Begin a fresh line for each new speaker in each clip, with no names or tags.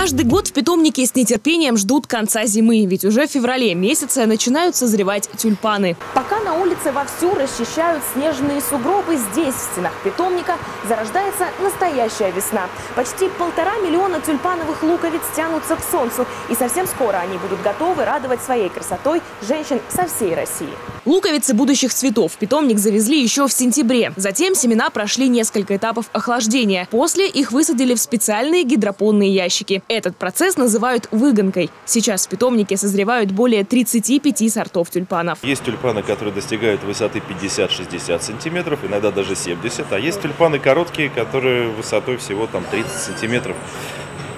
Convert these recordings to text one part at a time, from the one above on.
Каждый год в питомнике с нетерпением ждут конца зимы, ведь уже в феврале месяце начинают созревать тюльпаны. Пока на улице вовсю расчищают снежные сугробы, здесь, в стенах питомника, зарождается настоящая весна. Почти полтора миллиона тюльпановых луковиц тянутся к солнцу, и совсем скоро они будут готовы радовать своей красотой женщин со всей России. Луковицы будущих цветов в питомник завезли еще в сентябре. Затем семена прошли несколько этапов охлаждения. После их высадили в специальные гидропонные ящики. Этот процесс называют выгонкой. Сейчас в питомнике созревают более 35 сортов тюльпанов.
Есть тюльпаны, которые достигают высоты 50-60 сантиметров, иногда даже 70. А есть тюльпаны короткие, которые высотой всего там 30 сантиметров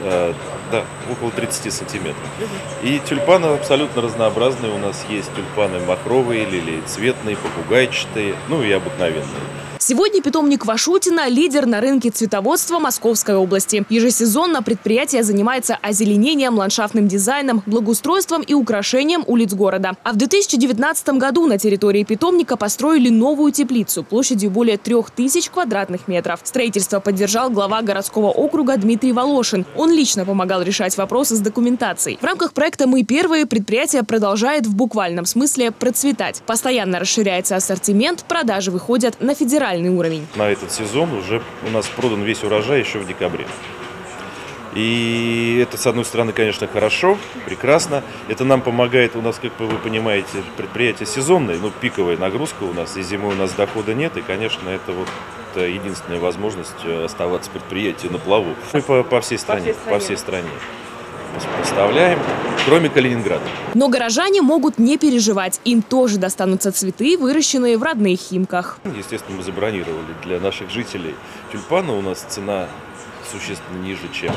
э, да, около 30 сантиметров. И тюльпаны абсолютно разнообразные. У нас есть тюльпаны махровые, лилии цветные, попугайчатые, ну и обыкновенные.
Сегодня питомник Вашутина – лидер на рынке цветоводства Московской области. Ежесезонно предприятие занимается озеленением, ландшафтным дизайном, благоустройством и украшением улиц города. А в 2019 году на территории питомника построили новую теплицу площадью более 3000 квадратных метров. Строительство поддержал глава городского округа Дмитрий Волошин. Он лично помогал решать вопросы с документацией. В рамках проекта «Мы первые» предприятие продолжает в буквальном смысле процветать. Постоянно расширяется ассортимент, продажи выходят на федеральный федеральный уровень.
На этот сезон уже у нас продан весь урожай еще в декабре. И это, с одной стороны, конечно, хорошо, прекрасно. Это нам помогает, у нас, как вы понимаете, предприятие сезонное, ну, пиковая нагрузка у нас, и зимой у нас дохода нет, и, конечно, это вот единственная возможность э, оставаться предприятию на плаву. Мы по, по всей стране. По всей стране. По всей стране поставляем, кроме Калининграда.
Но горожане могут не переживать. Им тоже достанутся цветы, выращенные в родных Химках.
Естественно, мы забронировали для наших жителей тюльпаны. У нас цена существенно ниже, чем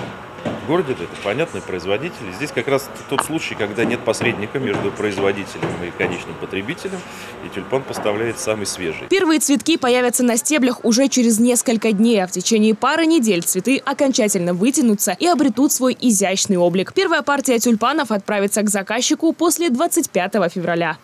в городе, это понятный производитель. Здесь как раз тот случай, когда нет посредника между производителем и конечным потребителем, и тюльпан поставляет самый свежий.
Первые цветки появятся на стеблях уже через несколько дней, а в течение пары недель цветы окончательно вытянутся и обретут свой изящный облик. Первая партия тюльпанов отправится к заказчику после 25 февраля.